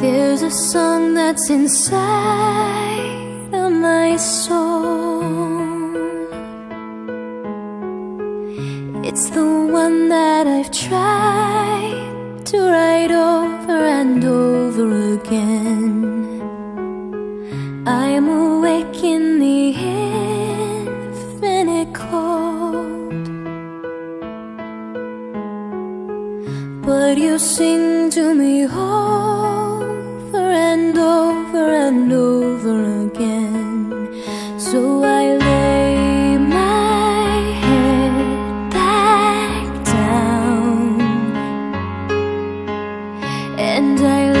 There's a song that's inside of my soul. It's the one that I've tried to write over and over again. I'm awake in the infinite cold. But you sing to me, oh. So I lay my head back down. And I